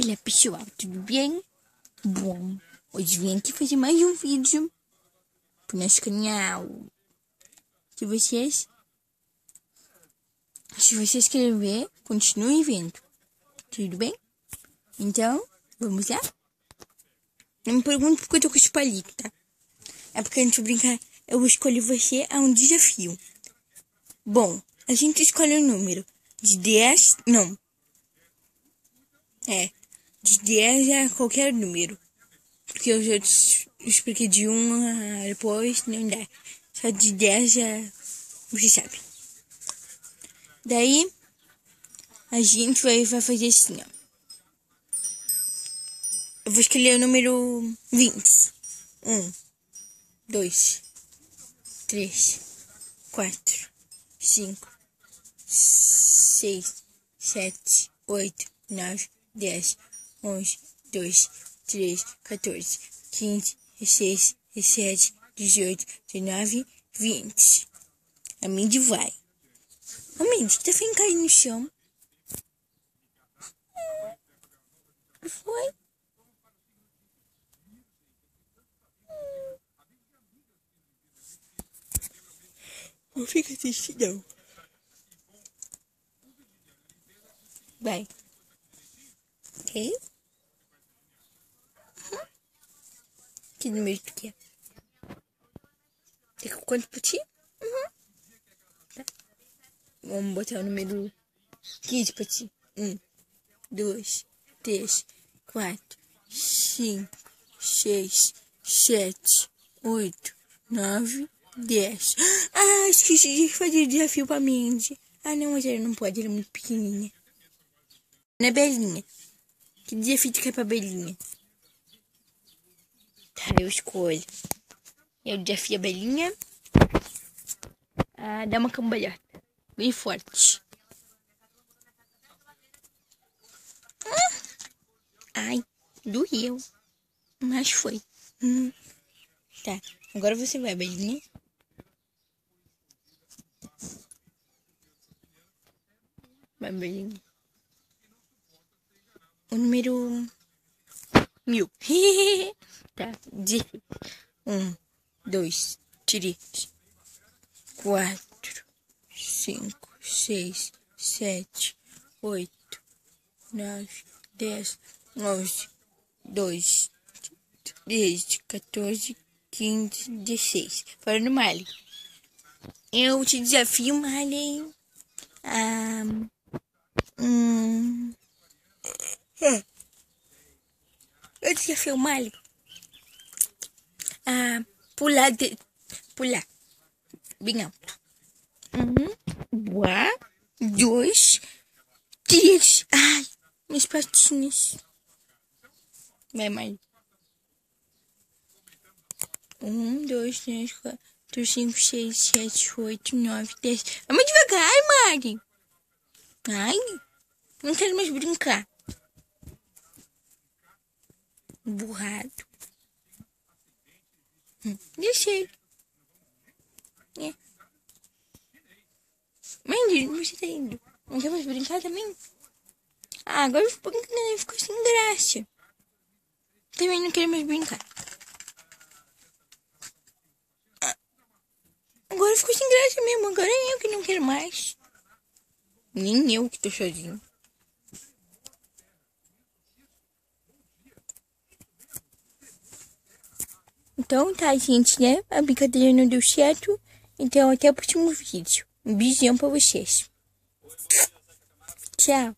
Olá pessoal, tudo bem? Bom, hoje vim aqui fazer mais um vídeo pro nosso canal. Se vocês, se vocês querem ver, continue vendo. Tudo bem? Então, vamos lá? Não me pergunte porque eu tô com esse palito, tá? É porque antes de brincar, eu escolho você a um desafio. Bom, a gente escolhe um número de 10, não. É, de 10 a qualquer número. Porque eu já expliquei de 1 depois, não dá. Só de 10 já você sabe. Daí, a gente vai, vai fazer assim, ó. Eu vou escolher o número 20. 1, 2, 3, 4, 5, 6, 7, 8, 9, 10, 11, 12, 13, 14, 15, 16, 17, 18, 19, 20. A Mindy vai. Ô, Mindy, tá ficando cair no chão? foi? Não fica triste, não. Vai. Ok? Que número tu quer? Tem quanto pra ti? Uhum. Tá. Vamos botar o número 15 pra ti. Um, dois, três, quatro, cinco, seis, sete, oito, nove, dez. Ah, esqueci de fazer desafio pra Mindy. Ah, não, mas ela não pode, ela é muito pequenininha. Né, Belinha? Que desafio tu quer pra Belinha? Tá, eu escolho. Eu desafio a Belinha a dar uma cambalhota. Bem forte. Ai, doeu. Mas foi. Hum. Tá, agora você vai, Belinha. Vai, Belinha. O número mil. tá, difícil. Um, dois, três, quatro, cinco, seis, sete, oito, nove, dez, onze, dois, treze, 14, 15, 16. Fora do Mali. Eu te desafio, Mali. Ah, hum, eu desafio o Mali. Ah, pular de, pular bem alto. Um, boa, dois, três. Ai, minhas patinhas. Vai, Mari. Um, dois, três, quatro, cinco, seis, sete, oito, nove, dez. Vamos devagar, Mari. Ai, não quero mais brincar. Burrado. Hum, deixei. É. Mandy, você tá indo? Não quer mais brincar também? Ah, agora ficou, ficou sem graça. Também não quero mais brincar. Ah, agora ficou sem graça mesmo. Agora é eu que não quero mais. Nem eu que tô sozinho. Então tá, gente, né? A brincadeira não deu certo. Então até o próximo vídeo. Um beijão pra vocês. Tchau.